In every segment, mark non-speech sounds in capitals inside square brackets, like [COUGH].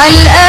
عالقلب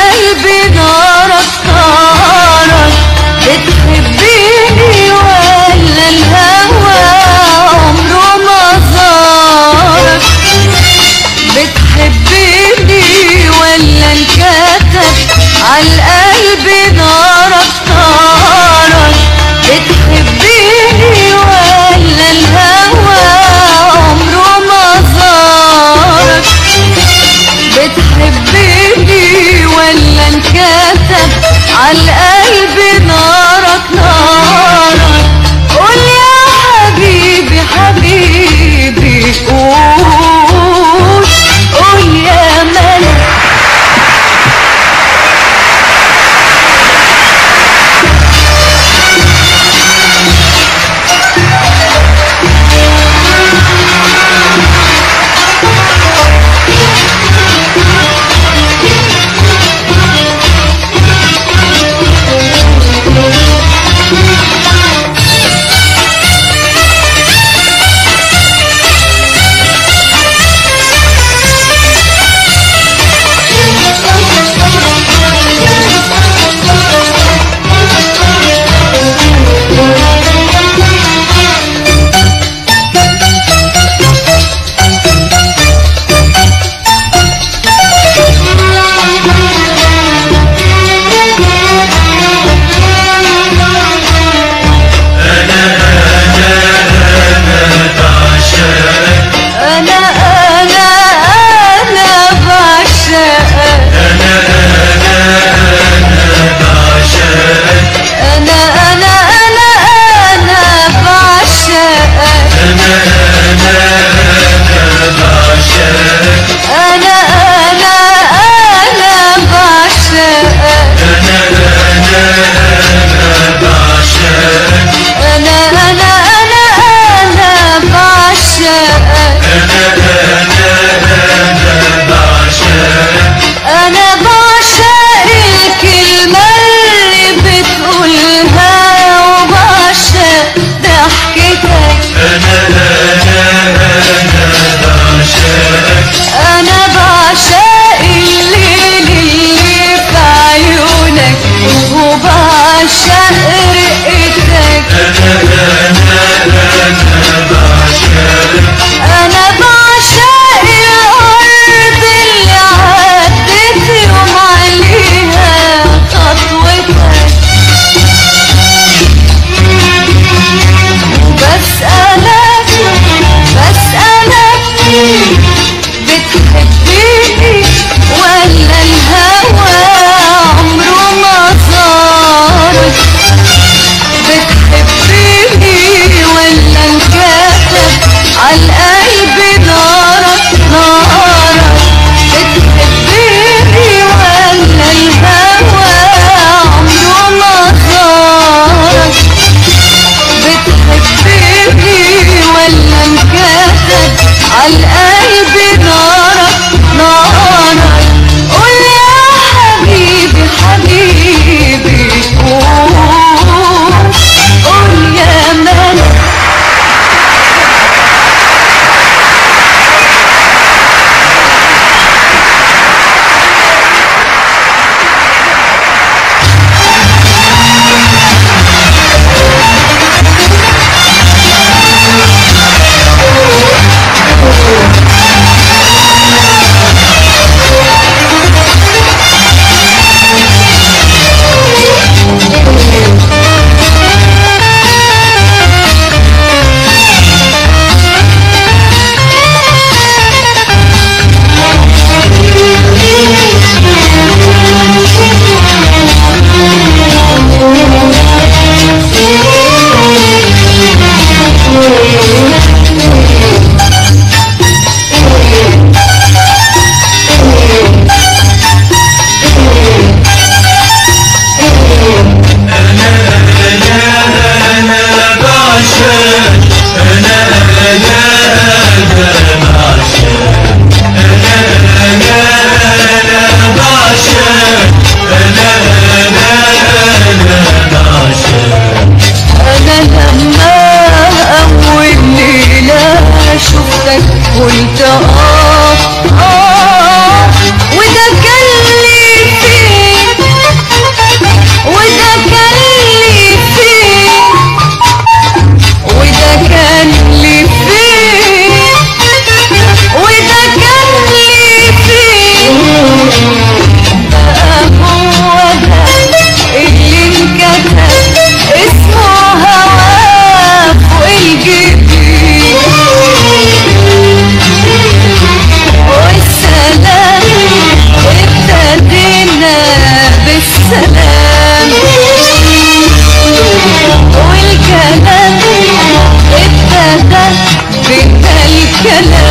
[LAUGHS] Gracias.